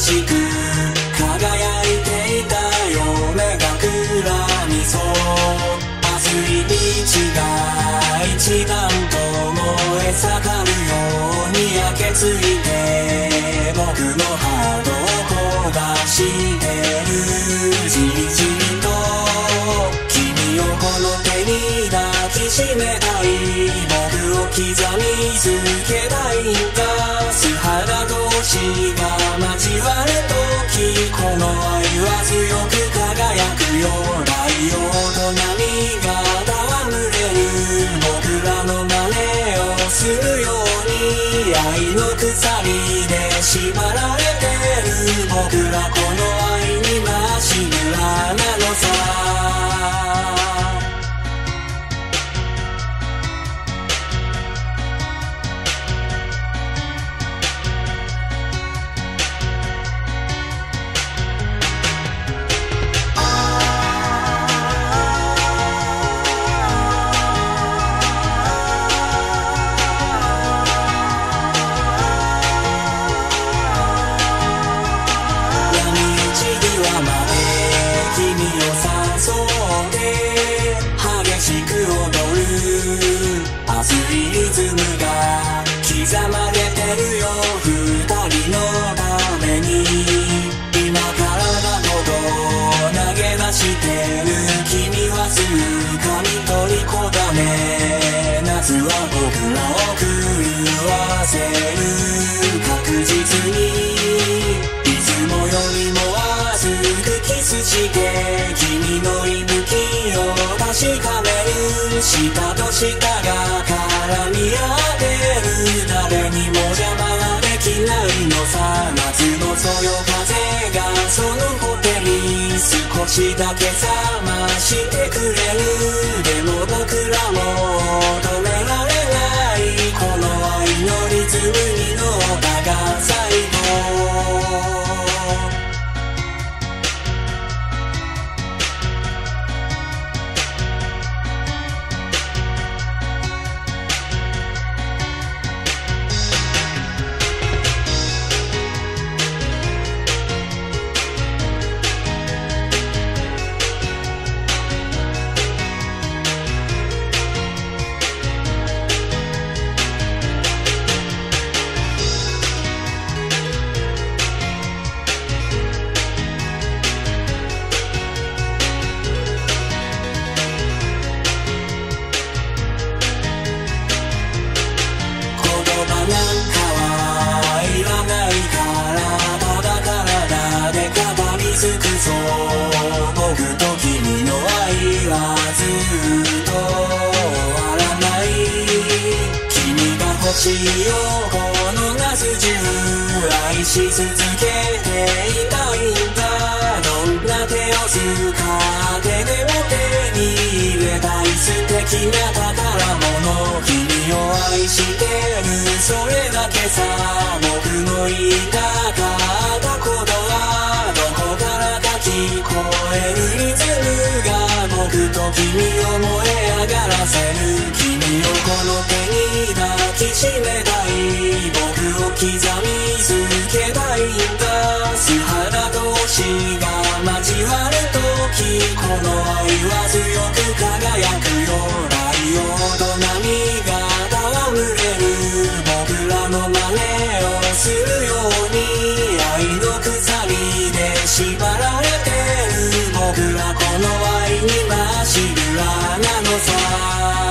しく輝いていた夢が暗にそう熱い道が一段と燃え盛るように焼けついて僕のハートを焦がしてるじりじりと君をこの手に抱きしめたい僕を刻み続けたいんだ素肌同士が言わる時この愛は強く輝くよ太陽と波が戯れる僕らの真似をするように愛の鎖で縛られてる僕らこの愛にましぐらない刻まれてるよ二人のために今からだと投げ出してる君はすぐかみ取りこだね夏は僕らを狂わせる確実にいつもよりも熱くキスして君の息吹を確かめる。舌と舌が絡み私だけ覚ましてくれる。でも僕らもしいよこの。夏中愛し続けていたいんだ。どんな手を使ってでも手に入れたい。素敵な宝物君を愛してるそれだけさ僕の言い。たかったことはどこからか聞こえるリズムが。くと君を燃え上がらせる君をこの手に抱きしめたい僕を刻み続けたいんだ素肌同士が交わる時この愛は強く輝くよ太陽と波がる